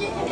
Yeah.